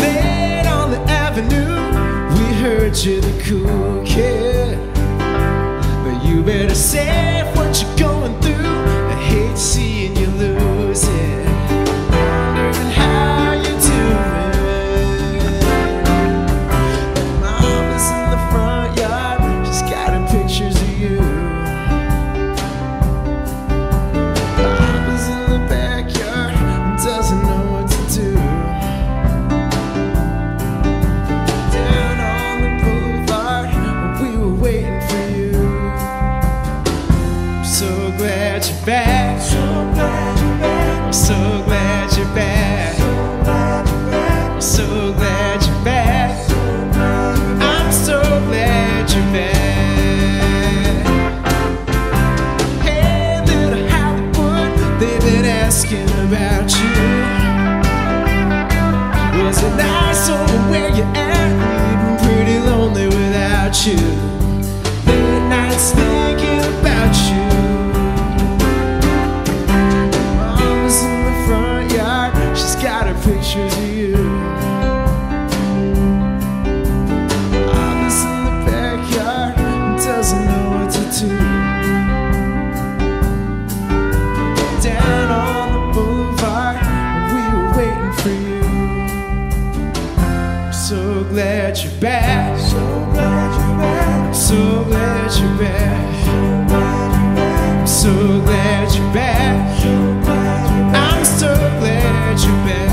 Late on the avenue, we heard you're the cool kid, but you better say. asking about you. Was it nice over where you at? Even pretty lonely without you. glad you're back. So glad you're back. So glad you're back. So glad you're back. I'm so glad you're back.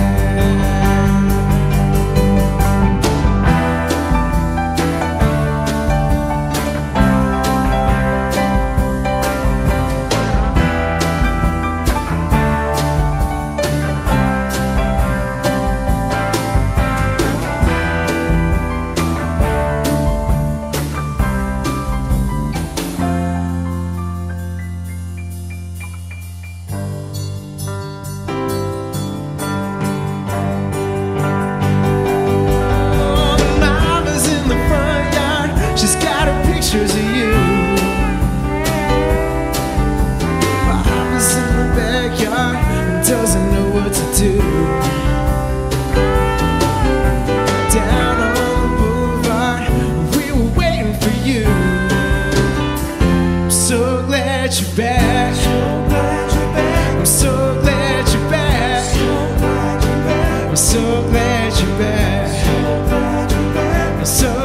glad you're back. So glad you're back. I'm so glad you're back. So glad you're back. I'm so glad you're back. So glad you're back. I'm so